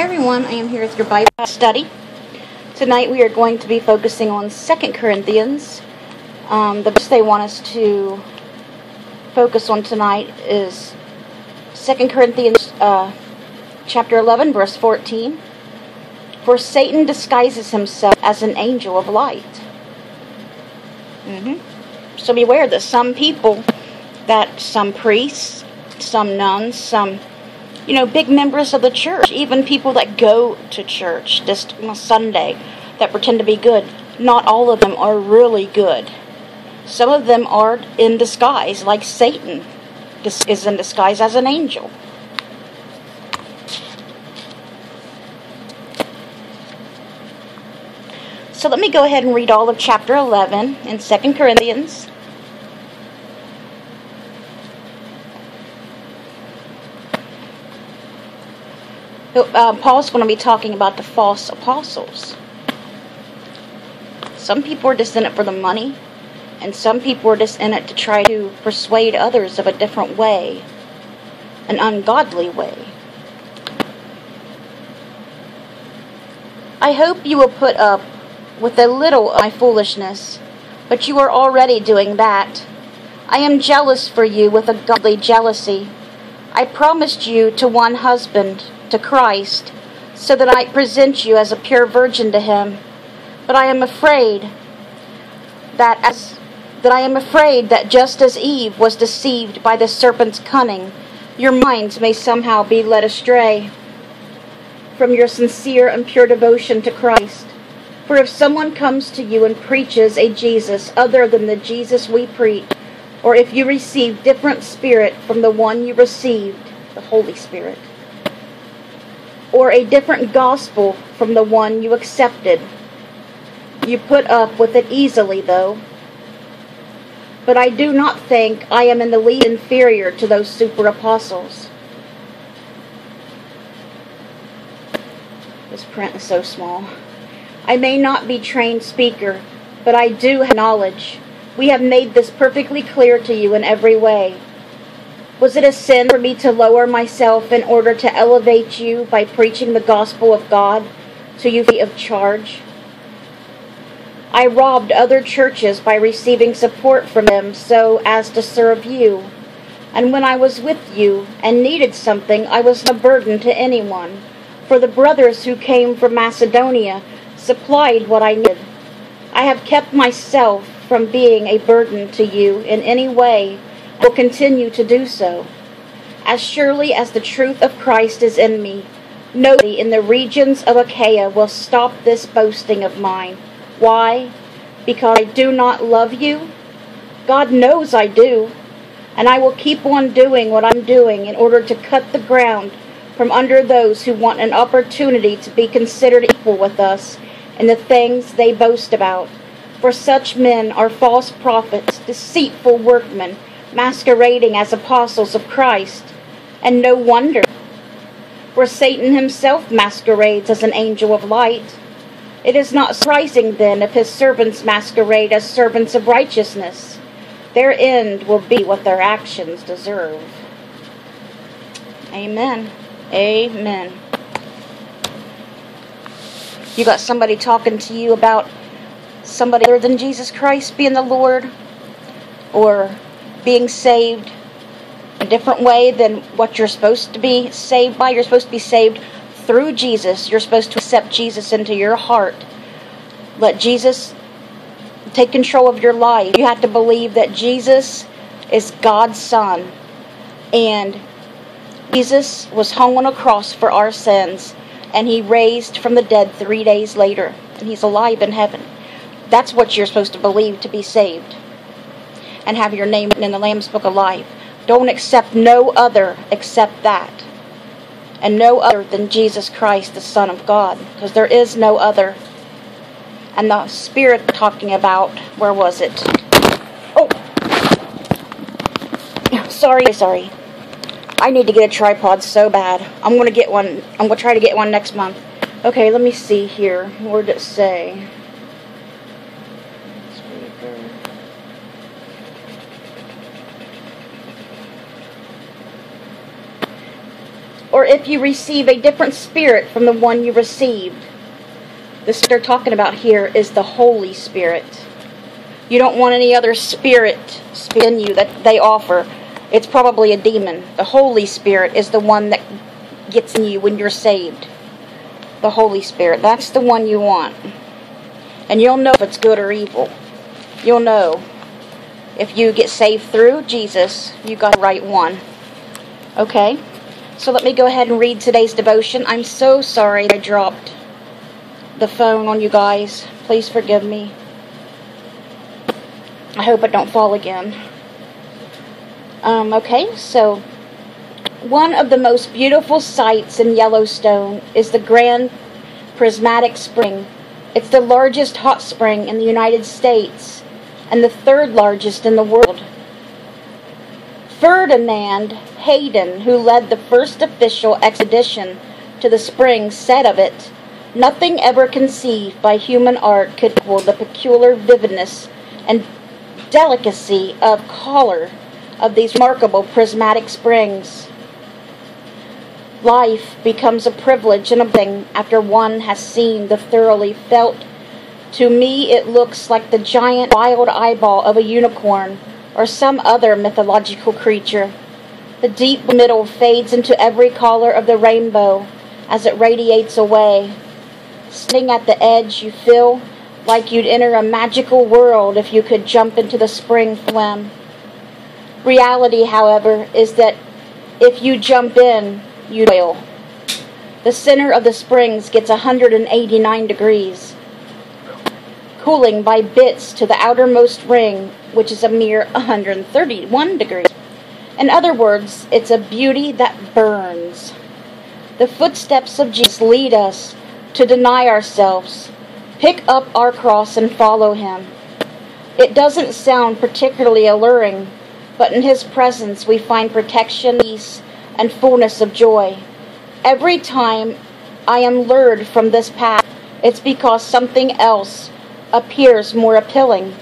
everyone, I am here with your Bible study. Tonight we are going to be focusing on 2 Corinthians. Um, the best they want us to focus on tonight is 2 Corinthians uh, chapter 11, verse 14. For Satan disguises himself as an angel of light. Mm-hmm. So beware that some people, that some priests, some nuns, some you know, big members of the church, even people that go to church just on Sunday that pretend to be good. Not all of them are really good. Some of them are in disguise, like Satan this is in disguise as an angel. So let me go ahead and read all of chapter 11 in 2 Corinthians. Uh, Paul's going to be talking about the false apostles. Some people are just in it for the money, and some people are just in it to try to persuade others of a different way, an ungodly way. I hope you will put up with a little of my foolishness, but you are already doing that. I am jealous for you with a godly jealousy. I promised you to one husband to Christ, so that I present you as a pure virgin to him. But I am afraid that as that I am afraid that just as Eve was deceived by the serpent's cunning, your minds may somehow be led astray from your sincere and pure devotion to Christ. For if someone comes to you and preaches a Jesus other than the Jesus we preach, or if you receive different spirit from the one you received, the Holy Spirit, or a different gospel from the one you accepted. You put up with it easily, though. But I do not think I am in the least inferior to those super apostles. This print is so small. I may not be trained speaker, but I do have knowledge. We have made this perfectly clear to you in every way. Was it a sin for me to lower myself in order to elevate you by preaching the gospel of God to you free of charge? I robbed other churches by receiving support from them so as to serve you. And when I was with you and needed something, I was a burden to anyone. For the brothers who came from Macedonia supplied what I needed. I have kept myself from being a burden to you in any way will continue to do so. As surely as the truth of Christ is in me, nobody in the regions of Achaia will stop this boasting of mine. Why? Because I do not love you? God knows I do. And I will keep on doing what I'm doing in order to cut the ground from under those who want an opportunity to be considered equal with us in the things they boast about. For such men are false prophets, deceitful workmen masquerading as apostles of Christ. And no wonder, for Satan himself masquerades as an angel of light. It is not surprising then if his servants masquerade as servants of righteousness. Their end will be what their actions deserve. Amen. Amen. You got somebody talking to you about somebody other than Jesus Christ being the Lord? Or being saved a different way than what you're supposed to be saved by. You're supposed to be saved through Jesus. You're supposed to accept Jesus into your heart. Let Jesus take control of your life. You have to believe that Jesus is God's Son. And Jesus was hung on a cross for our sins. And he raised from the dead three days later. And he's alive in heaven. That's what you're supposed to believe to be saved and have your name written in the Lamb's Book of Life. Don't accept no other except that. And no other than Jesus Christ, the Son of God, because there is no other. And the Spirit talking about, where was it? Oh! Sorry, sorry. I need to get a tripod so bad. I'm going to get one. I'm going to try to get one next month. Okay, let me see here. What did it say? Or if you receive a different spirit from the one you received. Spirit they're talking about here is the Holy Spirit. You don't want any other spirit in you that they offer. It's probably a demon. The Holy Spirit is the one that gets in you when you're saved. The Holy Spirit. That's the one you want. And you'll know if it's good or evil. You'll know. If you get saved through Jesus, you got the right one. Okay? So let me go ahead and read today's devotion. I'm so sorry I dropped the phone on you guys. Please forgive me. I hope it don't fall again. Um, okay, so one of the most beautiful sights in Yellowstone is the Grand Prismatic Spring. It's the largest hot spring in the United States and the third largest in the world. Ferdinand Hayden, who led the first official expedition to the spring, said of it, Nothing ever conceived by human art could equal the peculiar vividness and delicacy of color of these remarkable prismatic springs. Life becomes a privilege and a thing after one has seen the thoroughly felt. To me, it looks like the giant wild eyeball of a unicorn or some other mythological creature. The deep middle fades into every color of the rainbow as it radiates away. Sitting at the edge, you feel like you'd enter a magical world if you could jump into the spring swim. Reality, however, is that if you jump in, you boil. The center of the springs gets 189 degrees, cooling by bits to the outermost ring, which is a mere 131 degrees. In other words, it's a beauty that burns. The footsteps of Jesus lead us to deny ourselves, pick up our cross, and follow Him. It doesn't sound particularly alluring, but in His presence we find protection, peace, and fullness of joy. Every time I am lured from this path, it's because something else appears more appealing,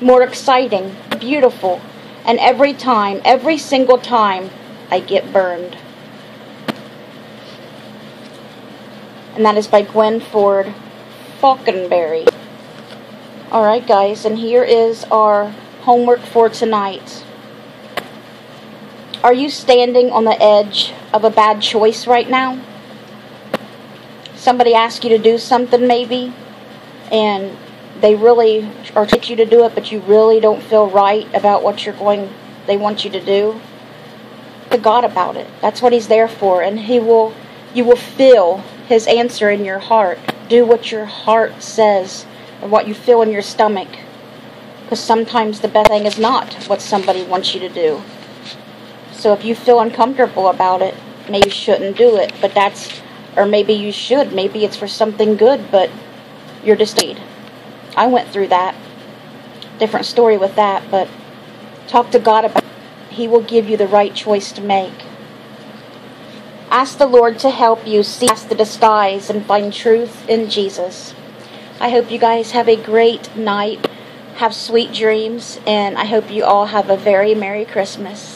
more exciting, beautiful, and every time, every single time, I get burned. and that is by Gwen Ford Faulkenberry. Alright, guys, and here is our homework for tonight. Are you standing on the edge of a bad choice right now? Somebody asked you to do something, maybe, and they really are teach you to do it, but you really don't feel right about what you're going, they want you to do. To God about it. That's what He's there for, and He will, you will feel his answer in your heart. Do what your heart says or what you feel in your stomach. Because sometimes the best thing is not what somebody wants you to do. So if you feel uncomfortable about it, maybe you shouldn't do it. But that's, or maybe you should. Maybe it's for something good, but you're dismayed. I went through that. Different story with that, but talk to God about it. He will give you the right choice to make. Ask the Lord to help you see past the disguise and find truth in Jesus. I hope you guys have a great night, have sweet dreams, and I hope you all have a very Merry Christmas.